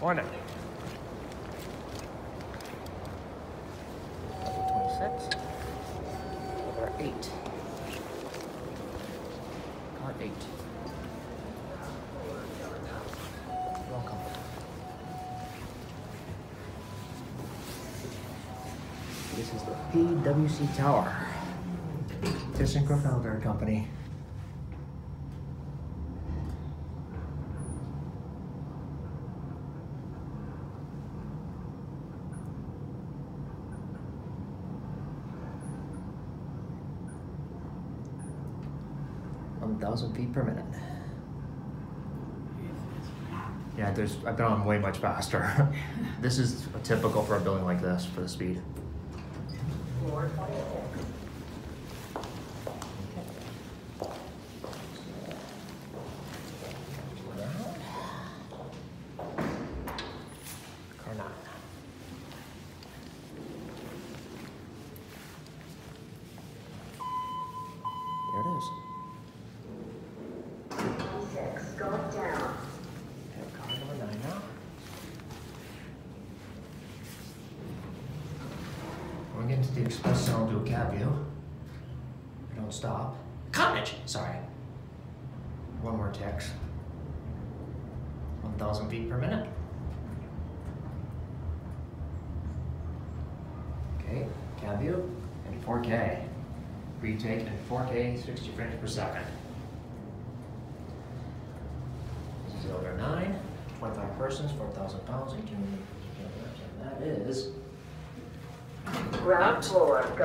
Morning. Level 26. Level 8. Car 8. Welcome. This is the PWC Tower. ThyssenKrupp Elevator Company. One thousand feet per minute. Yeah, there's, I've been on way much faster. This is typical for a building like this, for the speed. There it is. We're getting to the express zone, do a cab view. We don't stop. Cottage, sorry. One more text. One thousand feet per minute. Okay, cab view and 4K. Retake in 4K, 60 frames per second. This is elevator nine, 25 persons, 4,000 pounds, 18 kilograms, and that is Ground floor, going